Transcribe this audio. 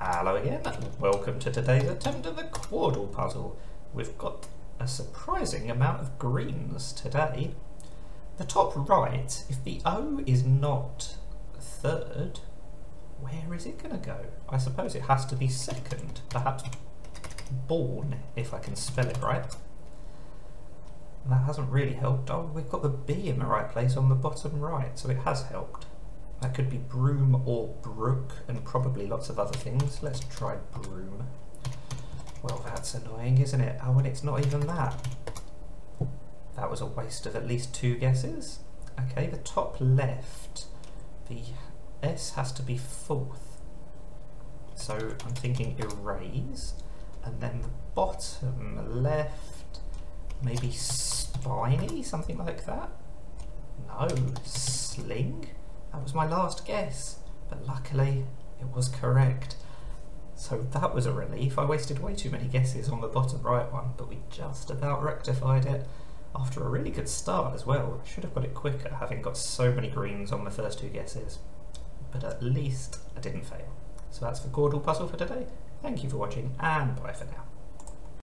Hello again, and welcome to today's attempt at the Quordle puzzle. We've got a surprising amount of greens today. The top right, if the O is not third, where is it going to go? I suppose it has to be second, perhaps born, if I can spell it right. That hasn't really helped. Oh, we've got the B in the right place on the bottom right, so it has helped. That could be broom or brook, and probably lots of other things. Let's try broom. Well, that's annoying, isn't it? Oh, and it's not even that. That was a waste of at least two guesses. Okay, the top left, the S has to be fourth. So I'm thinking erase, and then the bottom left, maybe spiny, something like that? No, sling? That was my last guess, but luckily it was correct. So that was a relief. I wasted way too many guesses on the bottom right one, but we just about rectified it after a really good start as well. I should have got it quicker, having got so many greens on the first two guesses. But at least I didn't fail. So that's the Quordle puzzle for today. Thank you for watching, and bye for now.